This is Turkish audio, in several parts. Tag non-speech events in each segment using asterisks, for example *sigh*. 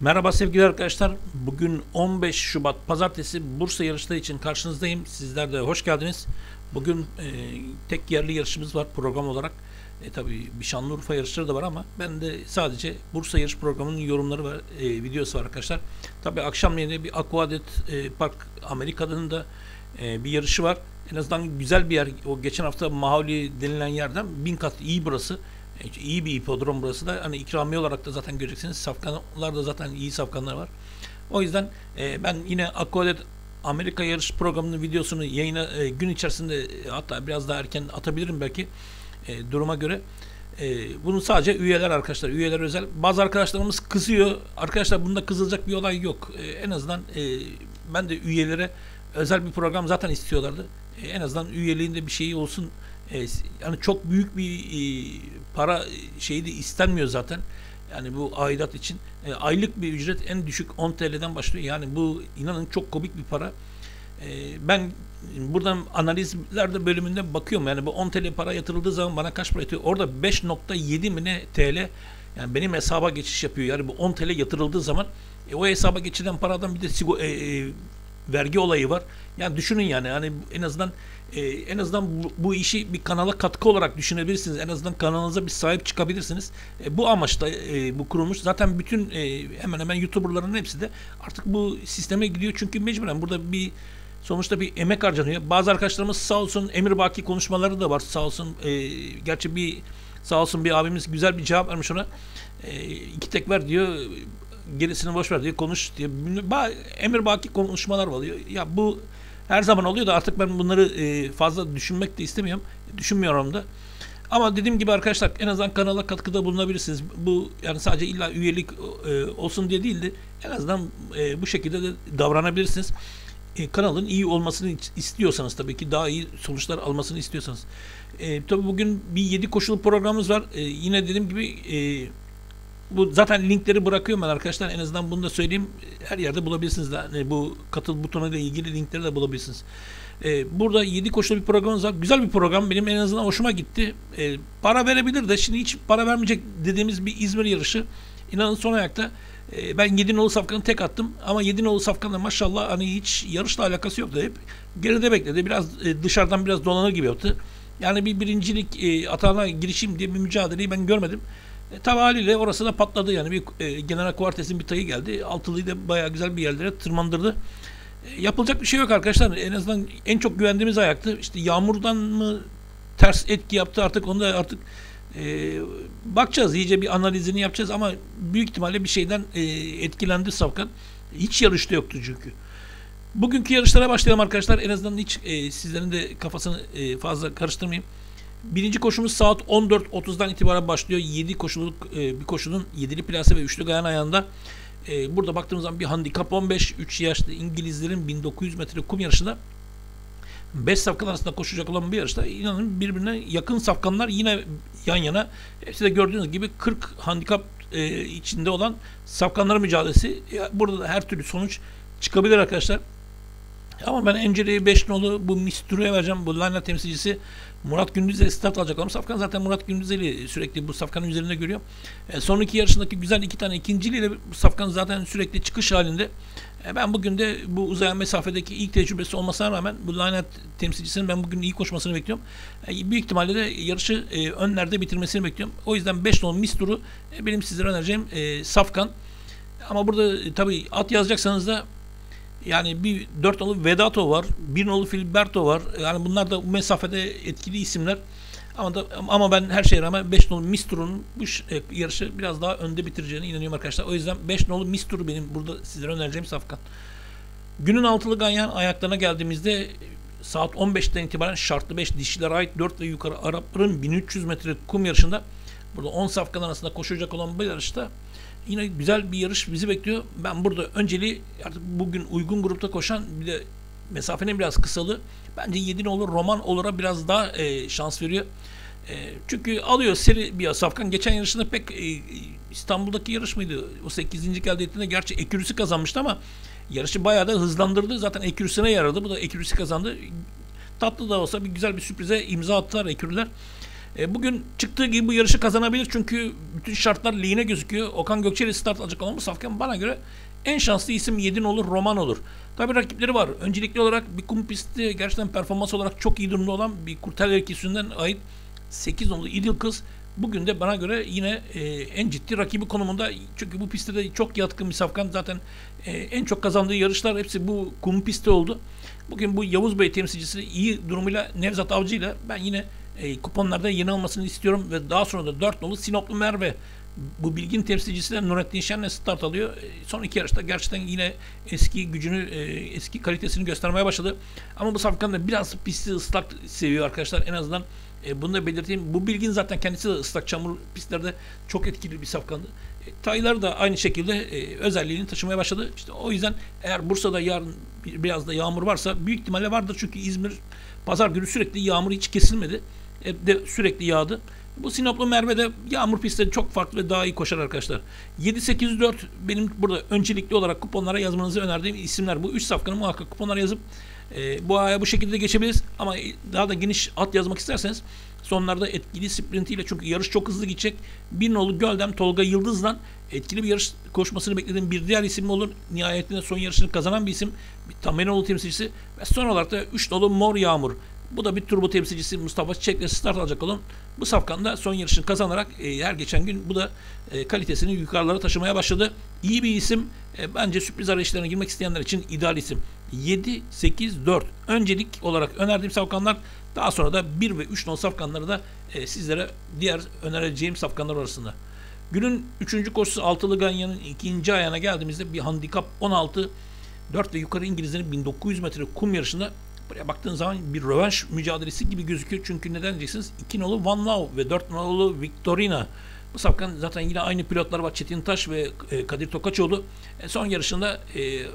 Merhaba sevgili arkadaşlar. Bugün 15 Şubat Pazartesi Bursa yarışları için karşınızdayım. Sizler de hoş geldiniz. Bugün e, tek yerli yarışımız var program olarak. E, tabii bir Şanlıurfa yarışları da var ama ben de sadece Bursa yarış programının yorumları var, e, videosu var arkadaşlar. Tabii akşam yine bir Aquadet e, Park Amerika'nın da e, bir yarışı var. En azından güzel bir yer. O geçen hafta Mahauli denilen yerden bin kat iyi burası. E, iyi bir hipodrom burası da. Hani ikramiye olarak da zaten göreceksiniz. Safkanlar da zaten iyi safkanlar var. O yüzden e, ben yine Aquadet Amerika yarış programının videosunu yayına e, gün içerisinde e, hatta biraz daha erken atabilirim belki e, duruma göre. E, bunu sadece üyeler arkadaşlar, üyeler özel. Bazı arkadaşlarımız kızıyor. Arkadaşlar bunda kızılacak bir olay yok. E, en azından e, ben de üyelere özel bir program zaten istiyorlardı. E, en azından üyeliğinde bir şey olsun. E, yani çok büyük bir e, para şeyi de istenmiyor zaten. Yani bu aidat için e, aylık bir ücret en düşük 10 TL'den başlıyor. Yani bu inanın çok komik bir para. E, ben buradan analizlerde bölümünde bakıyorum. Yani bu 10 TL para yatırıldığı zaman bana kaç para yatıyor? Orada 5.7 mi ne TL yani benim hesaba geçiş yapıyor. Yani bu 10 TL yatırıldığı zaman e, o hesaba geçilen paradan bir de sigo, e, e, vergi olayı var. Yani düşünün yani yani en azından e, en azından bu, bu işi bir kanala katkı olarak düşünebilirsiniz. En azından kanalınıza bir sahip çıkabilirsiniz. E, bu amaçla e, bu kurulmuş. Zaten bütün e, hemen hemen YouTuber'ların hepsi de artık bu sisteme gidiyor. Çünkü mecburen burada bir sonuçta bir emek harcanıyor. Bazı arkadaşlarımız sağ olsun Emir Baki konuşmaları da var. Sağ olsun e, gerçi bir sağ olsun bir abimiz güzel bir cevap vermiş ona. E, iki tek ver diyor gerisini boş ver diye konuş diye emir baki konuşmalar oluyor. Ya bu her zaman oluyor da artık ben bunları e, fazla düşünmek de istemiyorum. Düşünmüyorum da. Ama dediğim gibi arkadaşlar en azından kanala katkıda bulunabilirsiniz. Bu yani sadece illa üyelik e, olsun diye değildi. En azından e, bu şekilde de davranabilirsiniz. E, kanalın iyi olmasını istiyorsanız tabii ki daha iyi sonuçlar almasını istiyorsanız. E, tabii bugün bir 7 koşulu programımız var. E, yine dediğim gibi e, bu zaten linkleri bırakıyorum ben arkadaşlar. En azından bunu da söyleyeyim. Her yerde bulabilirsiniz. Yani bu katıl butonuyla ilgili linkleri de bulabilirsiniz. Ee, burada 7 koşulu bir programımız var. Güzel bir program. Benim en azından hoşuma gitti. Ee, para verebilir de şimdi hiç para vermeyecek dediğimiz bir İzmir yarışı. İnanın son ayakta e, ben 7 nolu safkanı tek attım ama 7 nolu safkanla maşallah hani hiç yarışla alakası yoktu. Hep geride bekledi. Biraz e, dışarıdan biraz dolanır gibi yaptı. Yani bir birincilik e, atağına girişim diye bir mücadeleyi ben görmedim. E, tabi orası da patladı yani bir e, General Quartes'in bir tayı geldi. Altılıyı da bayağı güzel bir yerlere tırmandırdı. E, yapılacak bir şey yok arkadaşlar. En azından en çok güvendiğimiz ayaktı. İşte yağmurdan mı ters etki yaptı artık onu da artık e, bakacağız. iyice bir analizini yapacağız ama büyük ihtimalle bir şeyden e, etkilendi Savkan. Hiç yarışta yoktu çünkü. Bugünkü yarışlara başlayalım arkadaşlar. En azından hiç e, sizlerin de kafasını e, fazla karıştırmayayım. Birinci koşumuz saat 14.30'dan itibaren başlıyor. 7 koşuluk e, bir koşunun 7'li plase ve 3'lü gayan ayağında. E, burada baktığımız zaman bir handikap 15. 3 yaşlı İngilizlerin 1900 metre kum yarışında 5 safkan arasında koşacak olan bir yarışta inanın birbirine yakın safkanlar yine yan yana. Hepsi de gördüğünüz gibi 40 handikap e, içinde olan safkanların mücadelesi. Burada da her türlü sonuç çıkabilir arkadaşlar. Ama ben Encere'yi 5 nolu bu Misturu'ya vereceğim. Bu Lana temsilcisi Murat Gündüz'e start alacak ama Safkan zaten Murat Gündüz'eli sürekli bu Safkan'ın üzerinde görüyor. E, son iki yarışındaki güzel iki tane ikinciliyle Safkan zaten sürekli çıkış halinde. E, ben bugün de bu uzayan mesafedeki ilk tecrübesi olmasına rağmen bu lanet temsilcisinin ben bugün iyi koşmasını bekliyorum. E, büyük ihtimalle de yarışı e, önlerde bitirmesini bekliyorum. O yüzden 5 nolu Misturu e, benim sizlere önereceğim e, Safkan. Ama burada e, tabii at yazacaksanız da yani bir dört nolu Vedato var, bir nolu Filiberto var. Yani bunlar da bu mesafede etkili isimler. Ama da, ama ben her şeye rağmen 5 nolu Mistur'un bu e, yarışı biraz daha önde bitireceğine inanıyorum arkadaşlar. O yüzden 5 nolu Mistur benim burada sizlere önereceğim safkan. Günün altılı ganyan ayaklarına geldiğimizde saat 15'ten itibaren şartlı 5 dişilere ait 4 ve yukarı Arapların 1300 metre kum yarışında burada 10 safkan arasında koşacak olan bu yarışta yine güzel bir yarış bizi bekliyor. Ben burada önceliği artık bugün uygun grupta koşan bir de mesafenin biraz kısalı. Bence 7 olur Roman Olur'a biraz daha e, şans veriyor. E, çünkü alıyor seri bir Safkan. Geçen yarışında pek e, İstanbul'daki yarış mıydı? O 8. elde ettiğinde gerçi Ekürüsü kazanmıştı ama yarışı bayağı da hızlandırdı. Zaten Ekürüsüne yaradı. Bu da Ekürüsü kazandı. Tatlı da olsa bir güzel bir sürprize imza attılar Ekürüler. E, bugün çıktığı gibi bu yarışı kazanabilir çünkü bütün şartlar lehine gözüküyor. Okan Gökçeli start alacak olan bu safkan bana göre en şanslı isim Yedin olur, Roman olur. Tabi rakipleri var. Öncelikli olarak bir kum pisti gerçekten performans olarak çok iyi durumda olan bir Kurtel ikisinden ait 8 nolu İdil Kız bugün de bana göre yine e, en ciddi rakibi konumunda. Çünkü bu pistte de çok yatkın bir safkan. Zaten e, en çok kazandığı yarışlar hepsi bu kum pisti oldu. Bugün bu Yavuz Bey temsilcisi iyi durumuyla Nevzat Avcı ile ben yine e, kuponlarda yeni almasını istiyorum ve daha sonra da 4 nolu Sinoplu Merve bu bilgin temsilcisi de Nurettin Şen'le start alıyor. E, son iki yarışta gerçekten yine eski gücünü, e, eski kalitesini göstermeye başladı. Ama bu safkan da biraz pisti ıslak seviyor arkadaşlar. En azından e, bunu da belirteyim. Bu bilgin zaten kendisi de ıslak çamur pistlerde çok etkili bir safkandı. Taylar da aynı şekilde özelliğini taşımaya başladı. İşte o yüzden eğer Bursa'da yarın biraz da yağmur varsa büyük ihtimalle vardır. Çünkü İzmir pazar günü sürekli yağmur hiç kesilmedi. E, de sürekli yağdı. Bu Sinoplu Merve de yağmur pistleri çok farklı ve daha iyi koşar arkadaşlar. 7-8-4 benim burada öncelikli olarak kuponlara yazmanızı önerdiğim isimler. Bu 3 safkanı muhakkak kuponlara yazıp e, bu aya bu şekilde geçebiliriz. Ama daha da geniş at yazmak isterseniz sonlarda etkili sprintiyle çünkü yarış çok hızlı gidecek. Bir nolu Göldem Tolga Yıldız'dan etkili bir yarış koşmasını beklediğim bir diğer isim olur. Nihayetinde son yarışını kazanan bir isim. Bir Tamerinoğlu temsilcisi ve son olarak da 3 nolu Mor Yağmur. Bu da bir turbo temsilcisi Mustafa Çiçek'le start alacak olan bu safkanda son yarışını kazanarak e, her geçen gün bu da e, kalitesini yukarılara taşımaya başladı. İyi bir isim. E, bence sürpriz arayışlarına girmek isteyenler için ideal isim. 7, 8, 4 öncelik olarak önerdiğim safkanlar daha sonra da 1 ve 3 non safkanları da e, sizlere diğer önereceğim safkanlar arasında. Günün 3. koşusu Altılı Ganyan'ın ikinci ayağına geldiğimizde bir handikap 16 4 ve yukarı İngilizlerin 1900 metre kum yarışında Buraya baktığın zaman bir rövanş mücadelesi gibi gözüküyor. Çünkü neden diyeceksiniz? 2 nolu Van Love ve 4 nolu Victorina. Bu safkan zaten yine aynı pilotlar var. Çetin Taş ve e, Kadir Tokaçoğlu. E, son yarışında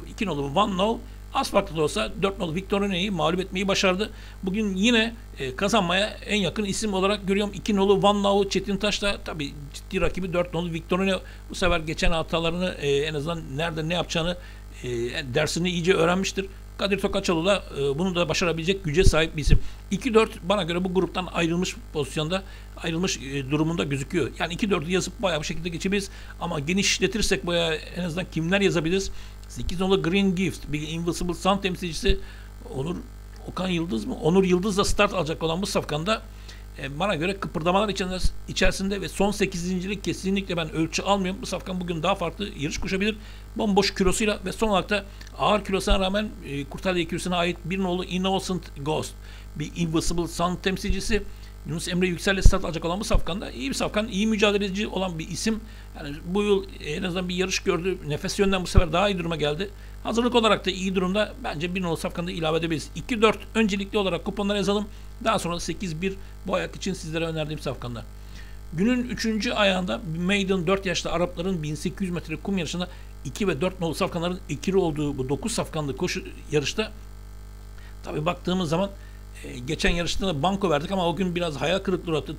2 e, nolu Van Love az farklı da olsa 4 nolu Victorina'yı mağlup etmeyi başardı. Bugün yine kazanmaya en yakın isim olarak görüyorum. 2 nolu Van Love Çetin Taş da tabii ciddi rakibi 4 nolu Victorina bu sefer geçen hatalarını en azından nerede ne yapacağını dersini iyice öğrenmiştir. Kadir Tokaçalı da e, bunu da başarabilecek güce sahip bir isim. 2-4 bana göre bu gruptan ayrılmış pozisyonda ayrılmış e, durumunda gözüküyor. Yani 2-4'ü yazıp bayağı bir şekilde geçebiliriz. Ama genişletirsek bayağı en azından kimler yazabiliriz? 8 nolu Green Gift, bir Invisible Sun temsilcisi Onur Okan Yıldız mı? Onur Yıldız da start alacak olan bu safkanda e, bana göre kıpırdamalar içerisinde ve son 8.lik kesinlikle ben ölçü almıyorum. Bu safkan bugün daha farklı yarış koşabilir. Bomboş kilosuyla ve son olarak da ağır kilosuna rağmen e, Kurtarya ait bir nolu Innocent Ghost. Bir Invisible Sun temsilcisi. Yunus Emre Yüksel'le start alacak olan bu safkanda iyi bir safkan, iyi mücadeleci olan bir isim. Yani bu yıl en azından bir yarış gördü. Nefes yönden bu sefer daha iyi duruma geldi. Hazırlık olarak da iyi durumda. Bence bir nolu safkanda ilave edebiliriz. 2-4 öncelikli olarak kuponlara yazalım. Daha sonra 8-1 bu ayak için sizlere önerdiğim safkanlar. Günün 3. ayağında Maiden 4 yaşlı Arapların 1800 metre kum yarışında 2 ve 4 nolu safkanların ikili olduğu bu 9 safkanlı koşu yarışta tabi baktığımız zaman e, geçen yarışta da banko verdik ama o gün biraz hayal kırıklığı uğrattı.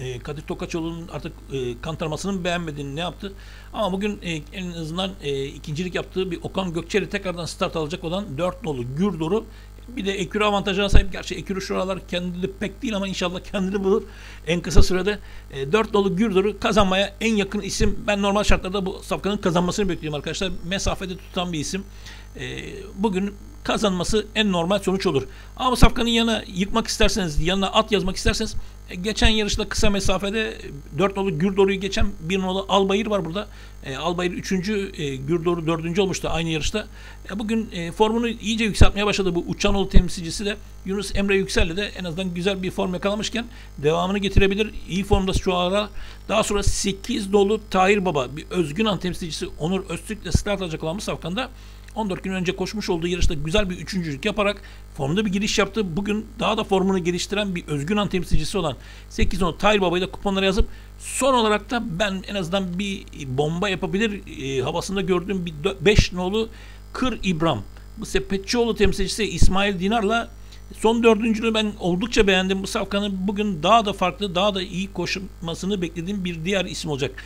E, Kadir Tokaçoğlu'nun artık e, kantarmasını beğenmediğini ne yaptı. Ama bugün e, en azından ikincilik yaptığı bir Okan Gökçeli tekrardan start alacak olan 4 nolu Gürdor'u bir de ekürü avantajına sahip. Gerçi ekürü şuralar kendini pek değil ama inşallah kendini bulur. En kısa sürede e, 4 dolu Gürdür'ü kazanmaya en yakın isim. Ben normal şartlarda bu safkanın kazanmasını bekliyorum arkadaşlar. Mesafede tutan bir isim. E, bugün kazanması en normal sonuç olur. Ama safkanın yanına yıkmak isterseniz, yanına at yazmak isterseniz e, geçen yarışta kısa mesafede 4 nolu Gürdor'u geçen bir nolu Albayır var burada. E, Albayır 3. E, Gürdor'u 4. olmuştu aynı yarışta. E, bugün e, formunu iyice yükseltmeye başladı. Bu Uçanoğlu temsilcisi de Yunus Emre Yüksel'le de en azından güzel bir form yakalamışken devamını getirebilir. İyi formda şu ara. Daha sonra 8 dolu Tahir Baba bir özgün an temsilcisi Onur Öztürk'le start alacak olan bu safkanda 14 gün önce koşmuş olduğu yarışta güzel bir üçüncülük yaparak formda bir giriş yaptı. Bugün daha da formunu geliştiren bir özgün an temsilcisi olan 8 10 Tahir Baba'yı da kuponlara yazıp son olarak da ben en azından bir bomba yapabilir e, havasında gördüğüm bir 5 nolu Kır İbrahim. Bu Sepetçioğlu temsilcisi İsmail Dinar'la son dördüncülüğü ben oldukça beğendim. Bu safkanın bugün daha da farklı, daha da iyi koşmasını beklediğim bir diğer isim olacak.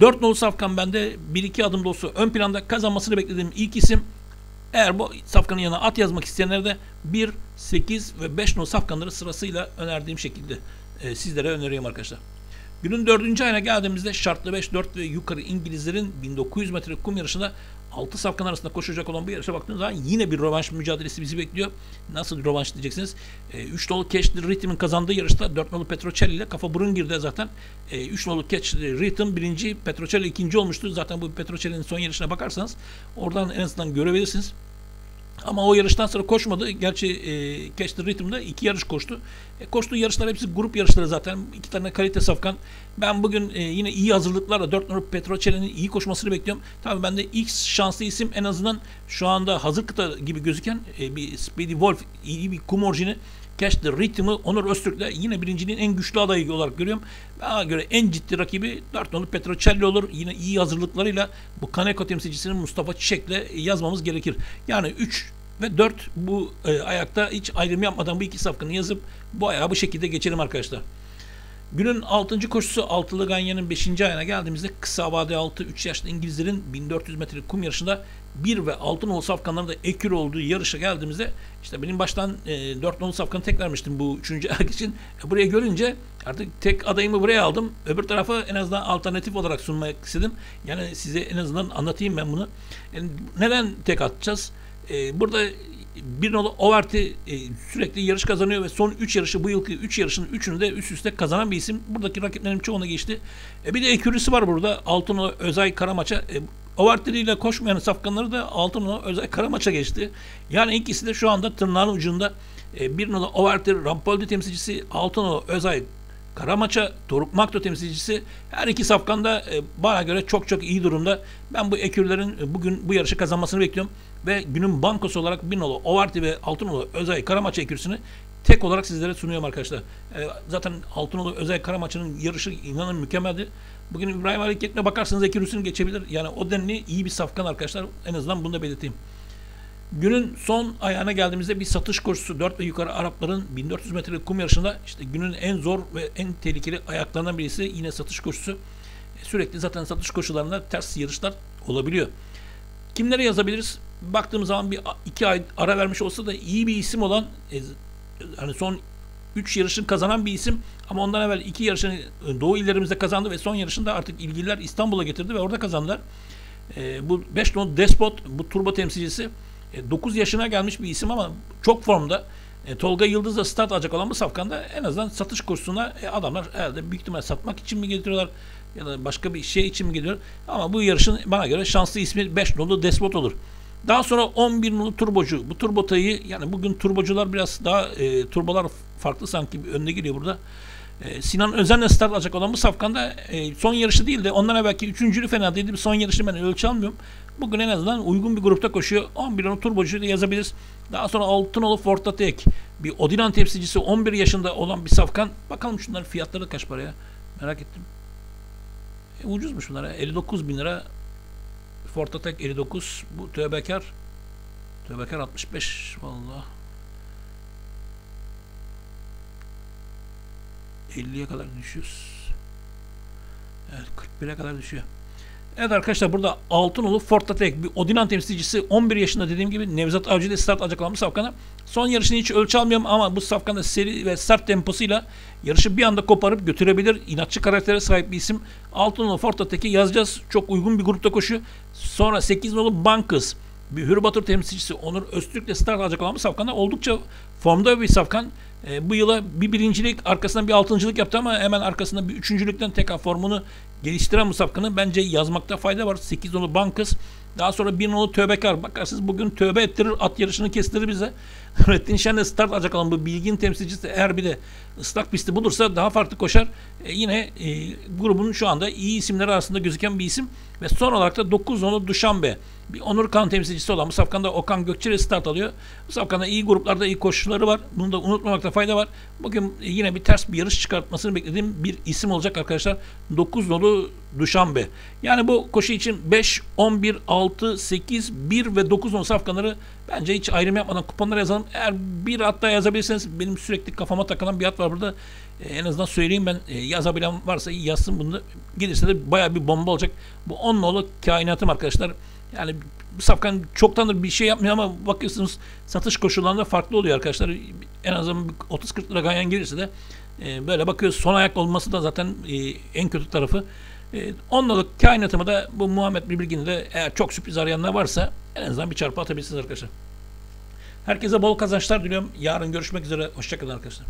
4 nolu safkan bende 1-2 adım olsa ön planda kazanmasını beklediğim ilk isim. Eğer bu safkanın yanına at yazmak isteyenler de 1, 8 ve 5 nolu safkanları sırasıyla önerdiğim şekilde e, sizlere öneriyorum arkadaşlar. Günün dördüncü ayına geldiğimizde şartlı 5, 4 ve yukarı İngilizlerin 1900 metre kum yarışında 6 safkan arasında koşacak olan bu yarışa baktığınız zaman yine bir rövanş mücadelesi bizi bekliyor. Nasıl bir rövanş diyeceksiniz? 3 e, nolu Catch the kazandığı yarışta 4 nolu Petrocelli ile kafa burun girdi zaten. 3 e, nolu Catch the Rhythm birinci, Petrocelli ikinci olmuştu. Zaten bu Petrocelli'nin son yarışına bakarsanız oradan en azından görebilirsiniz. Ama o yarıştan sonra koşmadı. Gerçi e, Catch the Rhythm'da iki yarış koştu. E, koştuğu yarışlar hepsi grup yarışları zaten. İki tane kalite safkan. Ben bugün e, yine iyi hazırlıklarla 4 numara Petrocelli'nin iyi koşmasını bekliyorum. Tabii ben de ilk şanslı isim en azından şu anda hazır kıta gibi gözüken e, bir Speedy Wolf iyi bir kum orijini Catch the Rhythm'ı Onur Öztürk'le yine birinciliğin en güçlü adayı olarak görüyorum. Bana göre en ciddi rakibi 4 nolu Petrocelli olur. Yine iyi hazırlıklarıyla bu Kaneko temsilcisinin Mustafa Çiçek'le yazmamız gerekir. Yani 3 ve 4 bu e, ayakta hiç ayrım yapmadan bu iki safkanı yazıp bu ayağı bu şekilde geçelim arkadaşlar. Günün 6. koşusu Altılı Ganyan'ın 5. ayına geldiğimizde kısa vade 6 3 yaşlı İngilizlerin 1400 metre kum yarışında 1 ve 6 nolu safkanların da ekür olduğu yarışa geldiğimizde işte benim baştan e, 4 nolu safkanı tek vermiştim bu 3. *laughs* ayak için. E, buraya görünce artık tek adayımı buraya aldım. Öbür tarafa en azından alternatif olarak sunmak istedim. Yani size en azından anlatayım ben bunu. Yani neden tek atacağız? E, burada bir nolu Overti e, sürekli yarış kazanıyor ve son 3 yarışı bu yılki 3 yarışın 3'ünü de üst üste kazanan bir isim. Buradaki rakiplerin çoğuna geçti. E, bir de ekürüsü var burada. Altınolu Özay Karamaç'a e, Overti ile koşmayan safkanları da Altınolu Özay Karamaç'a geçti. Yani ikisi de şu anda tırnağın ucunda. E, bir nolu Overti Rampoldi temsilcisi Altınolu Özay Karamaça, Doruk Makto temsilcisi her iki safkanda e, bana göre çok çok iyi durumda. Ben bu ekürlerin e, bugün bu yarışı kazanmasını bekliyorum. Ve günün bankosu olarak bir nolu Ovarti ve Altınolu Özay Karamaça ekürsünü tek olarak sizlere sunuyorum arkadaşlar. E, zaten Altınolu Özay Karamaça'nın yarışı inanın mükemmeldi. Bugün İbrahim Kekme bakarsanız ekürüsünü geçebilir. Yani o denli iyi bir safkan arkadaşlar. En azından bunu da belirteyim. Günün son ayağına geldiğimizde bir satış koşusu 4 ve yukarı Arapların 1400 metrelik kum yarışında işte günün en zor ve en tehlikeli ayaklarından birisi yine satış koşusu. E, sürekli zaten satış koşularında ters yarışlar olabiliyor. Kimlere yazabiliriz? Baktığımız zaman bir iki ay ara vermiş olsa da iyi bir isim olan e, hani son 3 yarışın kazanan bir isim ama ondan evvel iki yarışını e, Doğu illerimizde kazandı ve son yarışında artık ilgililer İstanbul'a getirdi ve orada kazandılar. E, bu 5 not Despot bu turbo temsilcisi 9 e, yaşına gelmiş bir isim ama çok formda. E, Tolga Yıldız'la start alacak olan bu safkanda en azından satış kursuna e, adamlar herhalde büyük ihtimal satmak için mi getiriyorlar ya da başka bir şey için mi geliyor? Ama bu yarışın bana göre şanslı ismi 5 nolu Despot olur. Daha sonra 11 nolu turbocu. Bu turbotayı yani bugün turbocular biraz daha e, turbolar farklı sanki önüne geliyor burada. E, Sinan Özen'le start alacak olan bu safkanda e, son yarışı değil de ondan belki üçüncülü fena değildi. Son yarışı ben ölçü almıyorum. Bugün en azından uygun bir grupta koşuyor. 11 onu turbocu yazabiliriz. Daha sonra Altınolu Fortatek. Bir Odinan temsilcisi 11 yaşında olan bir safkan. Bakalım şunların fiyatları kaç paraya? Merak ettim. E, ucuzmuş bunlar. 59 bin lira. Fortatek 59. Bu Tövbekar. Tövbekar 65. Vallahi. 50'ye kadar düşüyoruz. Evet 41'e kadar düşüyor. Evet arkadaşlar burada Altınolu Fortatek bir Odinan temsilcisi 11 yaşında dediğim gibi Nevzat Avcı start alacak olan bu safkana. Son yarışını hiç ölçü almıyorum ama bu safkanda seri ve sert temposuyla yarışı bir anda koparıp götürebilir. İnatçı karaktere sahip bir isim. Altınolu Fortatek'i yazacağız. Çok uygun bir grupta koşuyor. Sonra 8 nolu Bankız bir Hürbatur temsilcisi Onur Öztürk ile start alacak olan bu safkanda oldukça formda bir safkan. E, bu yıla bir birincilik arkasından bir altıncılık yaptı ama hemen arkasında bir üçüncülükten tekrar formunu geliştiren Musafkan'ı bence yazmakta fayda var. 8 nolu Bankız. Daha sonra bir nolu Tövbekar. Bakarsınız bugün tövbe ettirir at yarışını kestirir bize. *laughs* Nurettin Şen'le start alacak olan bu bilgin temsilcisi eğer bir de ıslak pisti bulursa daha farklı koşar. E, yine e, grubun şu anda iyi isimleri arasında gözüken bir isim. Ve son olarak da 9 nolu Duşanbe. Bir Onur Kan temsilcisi olan bu safkanda Okan Gökçeri start alıyor. Bu safkanda iyi gruplarda iyi koşuları var. Bunu da unutmamakta fayda var. Bugün yine bir ters bir yarış çıkartmasını beklediğim bir isim olacak arkadaşlar. 9 nolu Duşanbe. Yani bu koşu için 5, 11, 6, 8, 1 ve 9 nolu safkanları bence hiç ayrım yapmadan kuponlara yazalım. Eğer bir hatta yazabilirseniz benim sürekli kafama takılan bir hat var burada. Ee, en azından söyleyeyim ben e, yazabilen varsa yazsın bunu. Gelirse de baya bir bomba olacak. Bu 10 nolu kainatım arkadaşlar. Yani safkan çoktandır bir şey yapmıyor ama bakıyorsunuz satış koşullarında farklı oluyor arkadaşlar. En azından 30-40 lira ganyan gelirse de E, böyle bakıyoruz son ayak olması da zaten e, en kötü tarafı. E, onluluk kainatımı da bu Muhammed Bilgin'i de eğer çok sürpriz arayanlar varsa en azından bir çarpı atabilirsiniz arkadaşlar. Herkese bol kazançlar diliyorum. Yarın görüşmek üzere. Hoşçakalın arkadaşlar.